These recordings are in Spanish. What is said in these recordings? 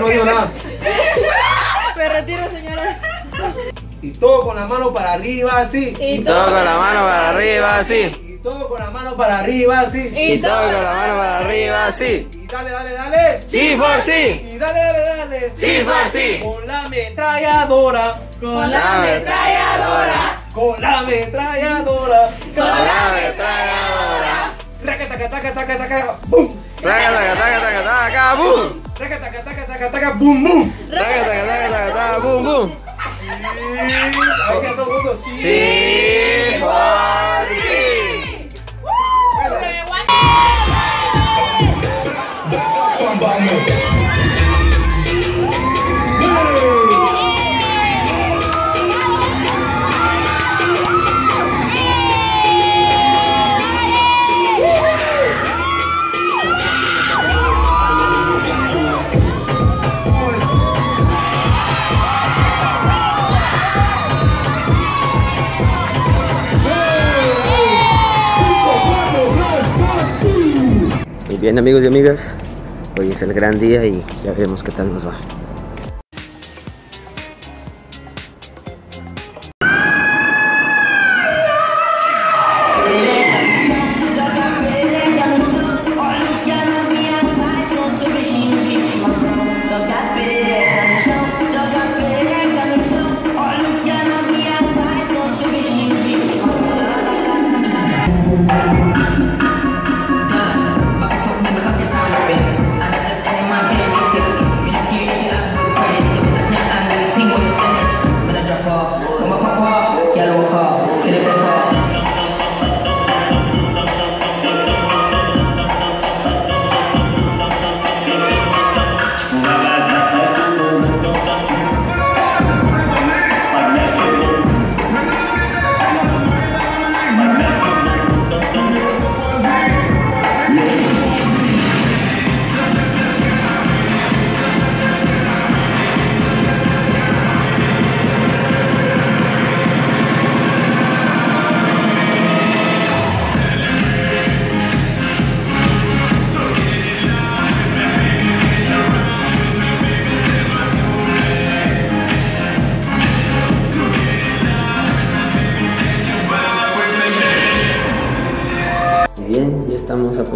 No digo nada. Me retiro, señora. Y todo con la mano para arriba, así. Y Todo con la mano para arriba, así. Y todo con la mano para arriba, así. Y todo con la mano para arriba, así. Y dale, dale, dale. Sí, for sí. Y dale, dale, dale. Sí, for sí. Con la ametralladora. Con La ametralladora. Con la ametralladora. Con la ametralladora. Taca, taca, taca, taca, taca. ¡Bum! Taca, taca, taca, taca, taca, boom. Taca, taca, taca, taca, taca, bum, bum. Taca, taca, taca, taca, taca, boom, boom. Hay que todo mundo, sí. Sí, bien amigos y amigas, hoy es el gran día y ya veremos qué tal nos va.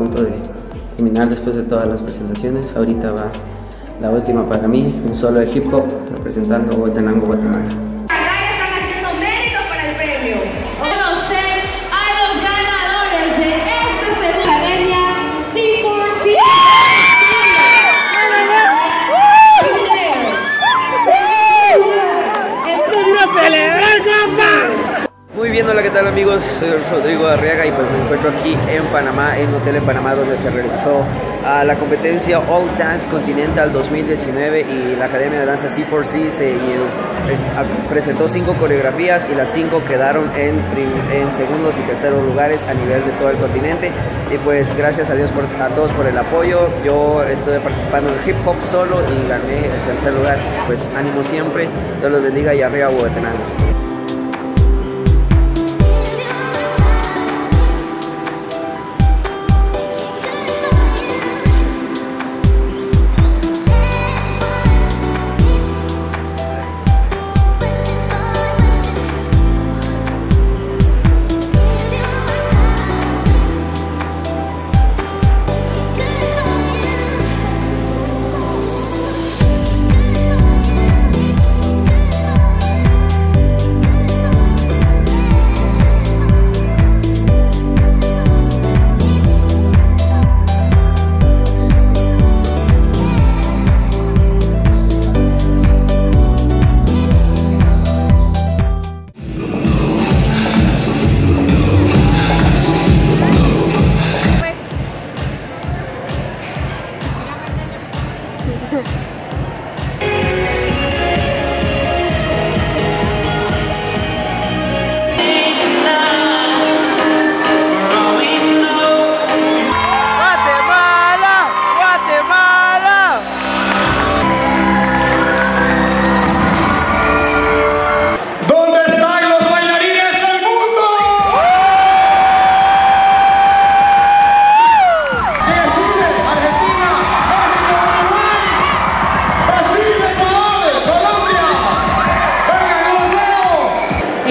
Punto de terminar después de todas las presentaciones. Ahorita va la última para mí, un solo de hip hop representando Guatemala. Arriaga y pues me encuentro aquí en Panamá, en hotel en Panamá donde se realizó ah, la competencia All Dance Continental 2019 y la Academia de Danza C4C se ah, presentó cinco coreografías y las cinco quedaron en, en segundos y terceros lugares a nivel de todo el continente y pues gracias a Dios por- a todos por el apoyo. Yo estuve participando en hip hop solo y gané el tercer lugar. Pues ánimo siempre, Dios los bendiga y arriba Huehuetenango.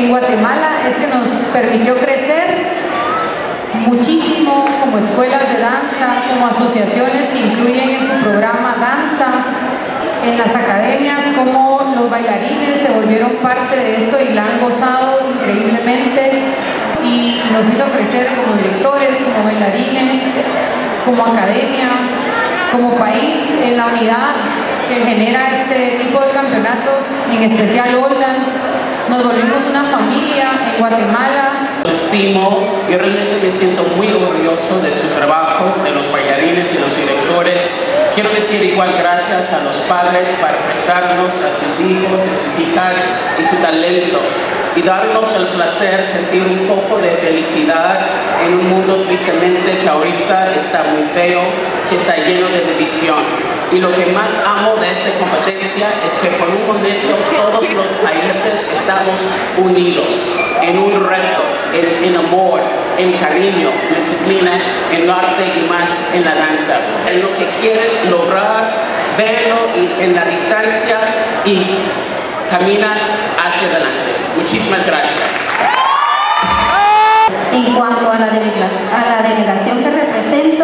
Guatemala es que nos permitió crecer muchísimo como escuelas de danza, como asociaciones que incluyen en su programa danza, en las academias, como los bailarines se volvieron parte de esto y la han gozado increíblemente y nos hizo crecer como directores, como bailarines, como academia, como país en la unidad que genera este tipo de campeonatos, en especial All. Nos volvimos una familia en Guatemala, estimo, yo realmente me siento muy orgulloso de su trabajo, de los bailarines y los directores. Quiero decir igual gracias a los padres para prestarnos a sus hijos y sus hijas y su talento y darnos el placer sentir un poco de felicidad en un mundo tristemente que ahorita está muy feo, que está lleno de división. Y lo que más amo de esta competencia es que por un momento todos los países estamos unidos en un reto, en, amor, en cariño, en disciplina, en arte y más en la danza. En lo que quieren lograr, verlo y- en la distancia y camina hacia adelante. Muchísimas gracias. En cuanto a la, delegación que represento,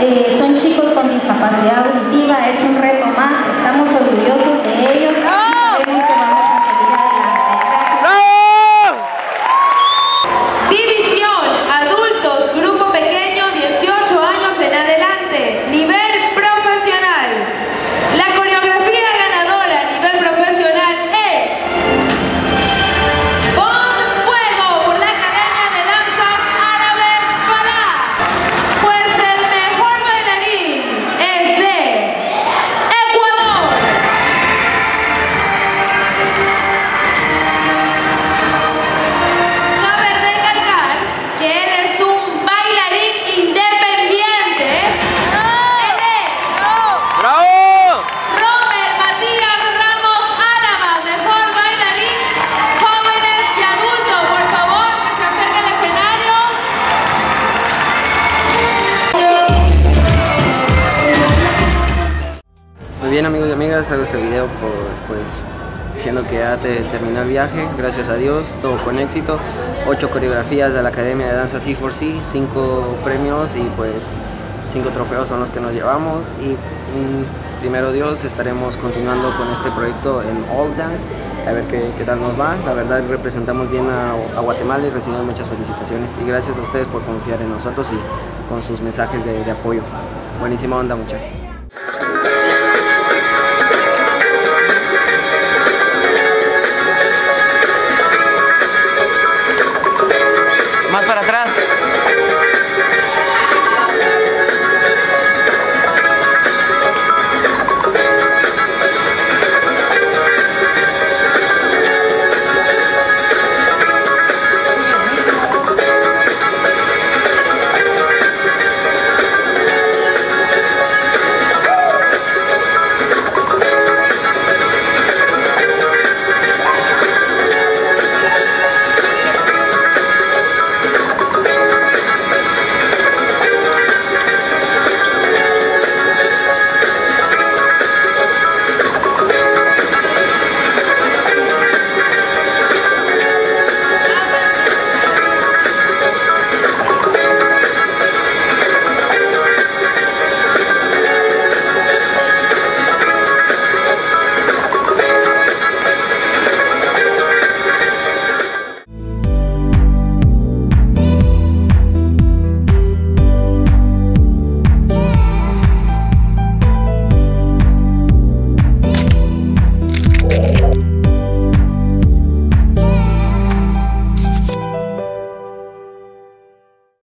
eh, son chicos con discapacidad auditiva, es un reto más, estamos orgullosos de ellos bien amigos y amigas, hago este video por, pues diciendo que ya te terminó el viaje, gracias a Dios, todo con éxito. Ocho coreografías de la Academia de Danza C4C, cinco premios y pues cinco trofeos son los que nos llevamos y mm, primero Dios estaremos continuando con este proyecto en All Dance a ver qué, qué tal nos va. La verdad representamos bien a, Guatemala y recibimos muchas felicitaciones y gracias a ustedes por confiar en nosotros y con sus mensajes de, de apoyo. Buenísima onda muchachos.